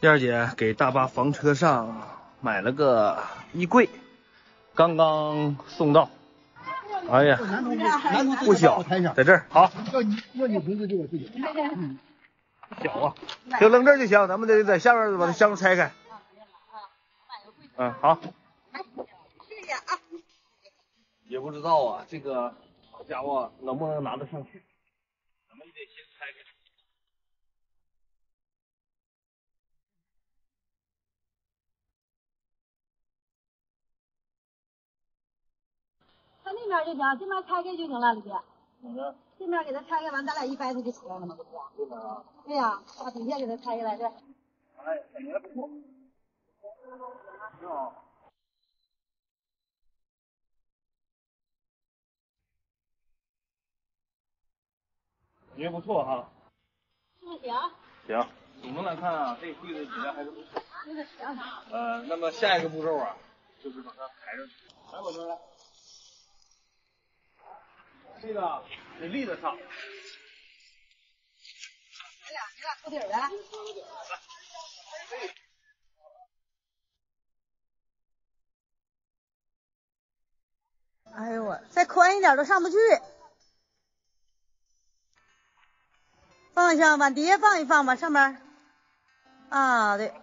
燕儿姐给大巴房车上买了个衣柜，刚刚送到。哎呀，不小，在这儿好。要你要你名字就我自己。小啊，就扔这儿就行，咱们得在下面把它箱子拆开。嗯，好。谢谢啊。也不知道啊，这个好家伙能不能拿得上去？咱们也得先拆开。那边就行，这边拆开就行了，李姐。哪个？这面给它拆开完，咱俩一掰它就出来了嘛，不是？这边啊。对呀，把底下给它拆下来，这。哎，感觉不错。挺好。感觉不错哈。那行。行，总的来看啊，这柜子质量还是不错。那个行。呃，那么下一个步骤啊，就是把它抬上去。来，老哥来。这个得立得上。你俩，你俩铺底儿的。哎呦我，再宽一点都上不去。放一下，往底下放一放吧，上面。啊，对。哎，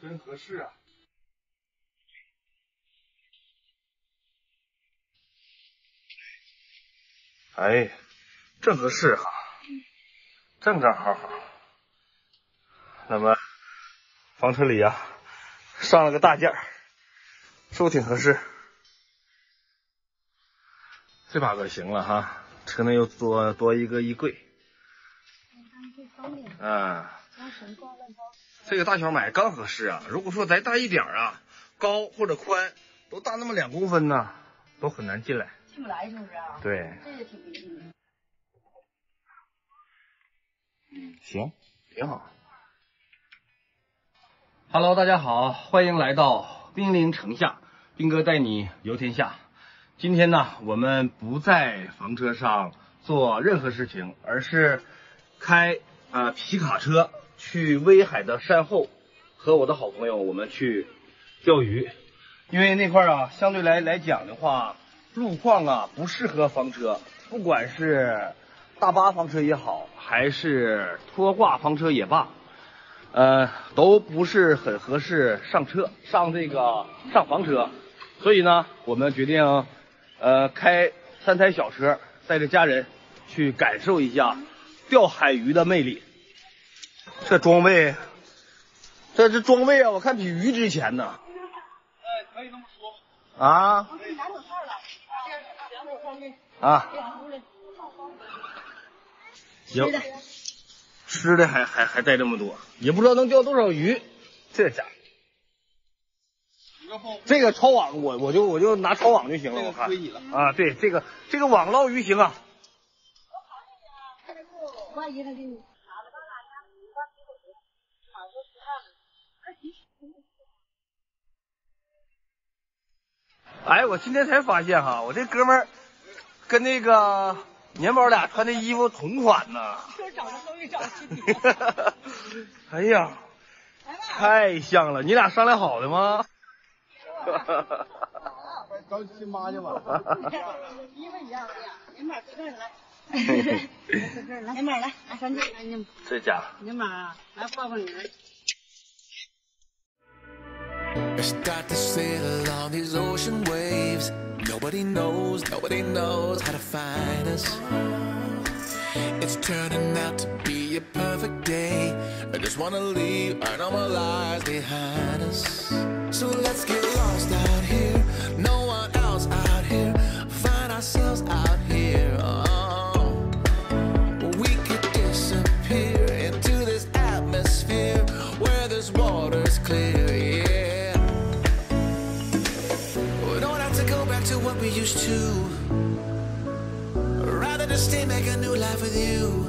真合适啊。哎，正合适哈，正正好好。那么房车里呀、上了个大件儿，是不是挺合适？这把可行了哈，车内又多多一个衣柜。嗯，这个大小买刚合适啊。如果说再大一点儿啊，高或者宽都大那么两公分呢，都很难进来。进不来是不是啊？对，这也挺费劲的。嗯，行，挺好。Hello，大家好，欢迎来到兵临城下，兵哥带你游天下。今天呢，我们不在房车上做任何事情，而是开呃皮卡车去威海的山后，和我的好朋友我们去钓鱼。因为那块儿啊，相对来来讲的话，路况啊不适合房车，不管是大巴房车也好，还是拖挂房车也罢，呃，都不是很合适上车，上这个上房车，所以呢，我们决定，呃，开三台小车，带着家人去感受一下钓海鱼的魅力。这装备，这这装备啊，我看比鱼值钱呢。哎，可以这么说。啊拿手套了，两手套去，啊。行，吃的还还还带这么多，也不知道能钓多少鱼。这家伙，这个抄网我我就我就拿抄网就行了，我看啊，对，这个这个网捞鱼行啊。万一他给你。哎，我今天才发现哈，我这哥们儿跟那个年宝俩穿的衣服同款呢。哎呀，太像了！你俩商量好的吗？找亲妈去吧。衣服一样的呀，年码搁这儿来。搁这儿来，年码来，拿三件来，年这家伙，年码啊，来抱抱你们。I start to sail on these ocean waves. Nobody knows, nobody knows how to find us. It's turning out to be a perfect day. I just wanna leave our normal lives behind us. So let's get lost out here. No one else out here. Find ourselves out here. Oh. We could disappear into this atmosphere where this water's clear. Used to. Rather just stay, make a new life with you.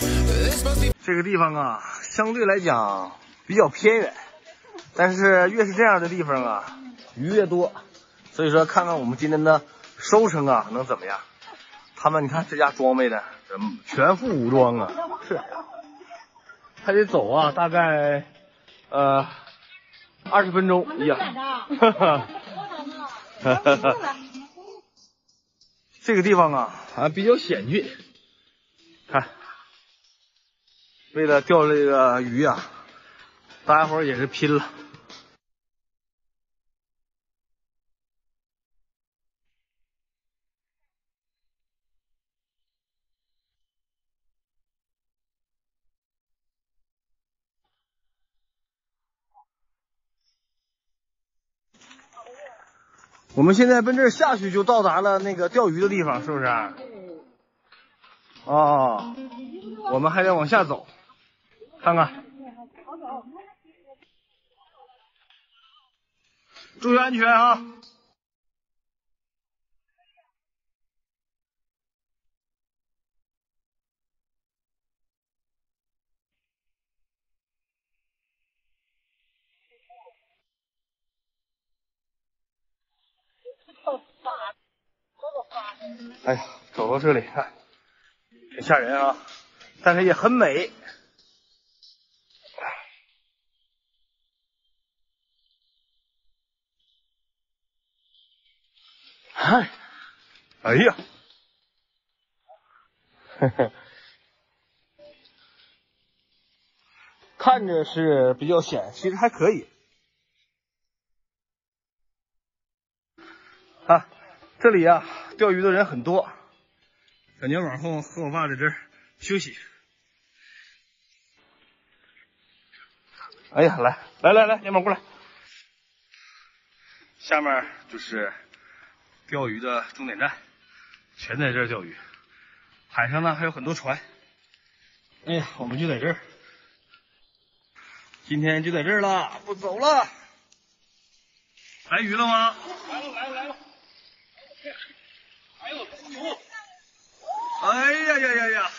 This must be 这个地方啊，相对来讲比较偏远，但是越是这样的地方啊，鱼越多，所以说看看我们今天的收成啊能怎么样。他们你看这家装备的，嗯全副武装啊，是还得走啊，大概呃二十分钟一样。哈哈哈哈哈。这个地方啊，啊比较险峻，看，为了钓这个鱼啊，大家伙儿也是拼了。我们现在奔这儿下去就到达了那个钓鱼的地方，是不是？哦，我们还得往下走，看看。注意安全啊！哎呀，走到这里看，很吓人啊，但是也很美。嗨，哎呀，呵呵，看着是比较险，其实还可以。啊，这里呀、钓鱼的人很多，小年往后和我爸在这儿休息。哎呀，来来来来，年宝过来，下面就是钓鱼的终点站，全在这儿钓鱼。海上呢还有很多船。哎呀，我们就在这儿，今天就在这儿了，不走了。来鱼了吗？来了来了来了。呦，哎呀呀呀呀！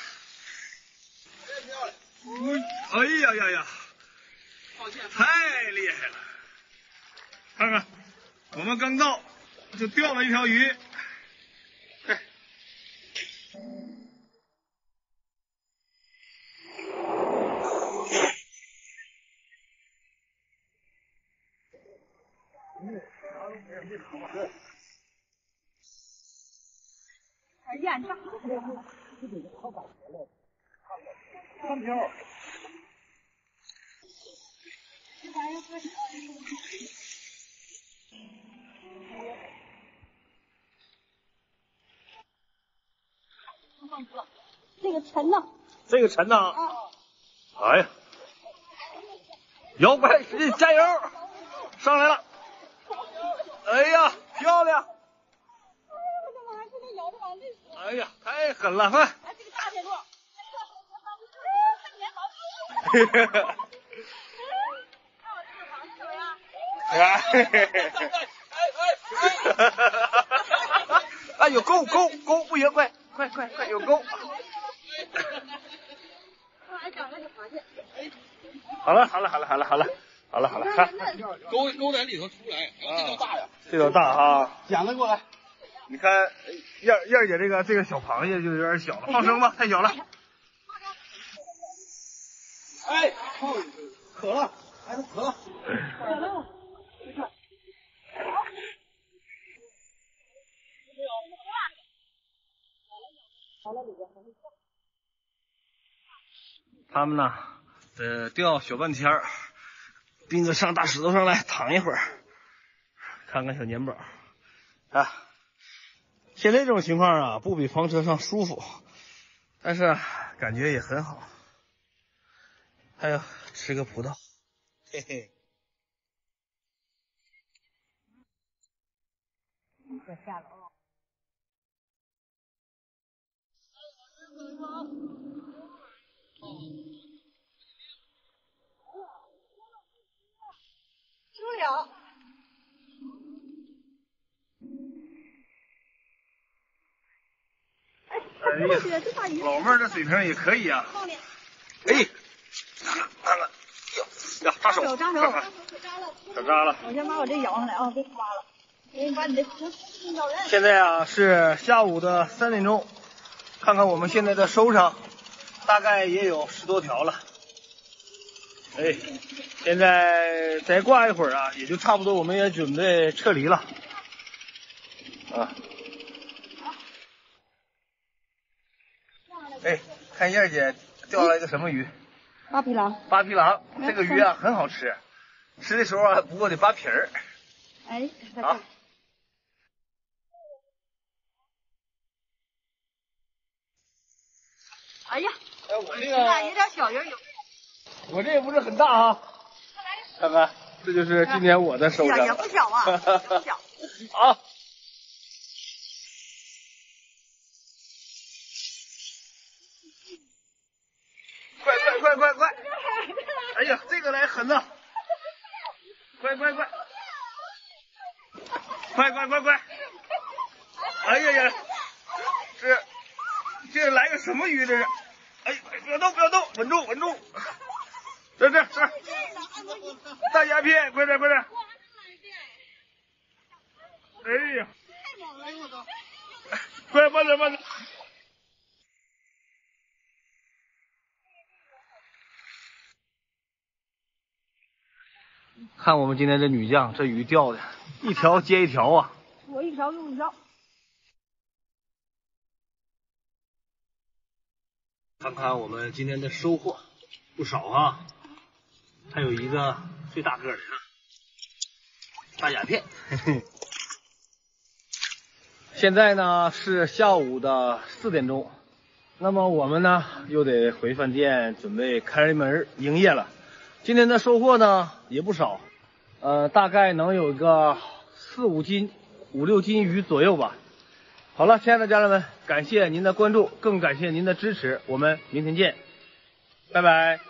哎呀呀呀！太厉害了！看看，我们刚到就钓了一条鱼。嘿，验证。这个沉呢，这个沉呐！哎呀，摇摆使劲加油！上来了！哎呀，漂亮！我的妈，这能咬着往这哎呀，太狠了！看，哎，这个大铁路，嘿嘿嘿。哎嘿嘿嘿嘿！哎，有钩钩钩，不行，快快快快，有钩！好了好了好了好了好了好了好了，看钩钩在里头出不来，这条大呀，这条大哈，捡了过来。你看燕燕姐这个这个小螃蟹就有点小了，放生吧，太小了。哎，渴了，哎，它渴了。他们呢，得钓小半天儿，斌哥上大石头上来躺一会儿，看看小年宝啊。现在这种情况啊，不比房车上舒服，但是啊感觉也很好。还有吃个葡萄，嘿嘿。可下楼了。哎我呀，觉这大鱼老妹儿这水平也可以啊。哎，呀，扎手，扎手看看扎了。小扎了。我先把我这摇上来啊，别刮了。给你把你的咬人。现在啊是下午的三点钟，看看我们现在的收成，大概也有十多条了。哎，现在再挂一会儿啊，也就差不多，我们也准备撤离了。啊。哎，看燕儿姐钓了一个什么鱼？八匹狼。八匹狼，这个鱼啊很好吃，吃的时候啊不过得扒皮儿。哎，看。哎呀，哎，我这个有点小，有点有。我这也不是很大啊，看看，这就是今年我的收也也。不小啊，也不小。啊。快快快！哎呀，这个来狠了！快快快！快快快快！哎呀呀，这这来个什么鱼这是？哎，不要动不要动，稳住稳住！这这这，大鸦片，快点快点！哎呀，快慢点慢点！看我们今天这女将，这鱼钓的 一条接一条啊！我一条又一条。看看我们今天的收获，不少啊！还有一个最大个的啊，大甲片。现在呢是下午的四点钟，那么我们呢又得回饭店准备开门营业了。今天的收获呢也不少，呃，大概能有个四五斤、五六斤鱼左右吧。好了，亲爱的家人们，感谢您的关注，更感谢您的支持，我们明天见，拜拜。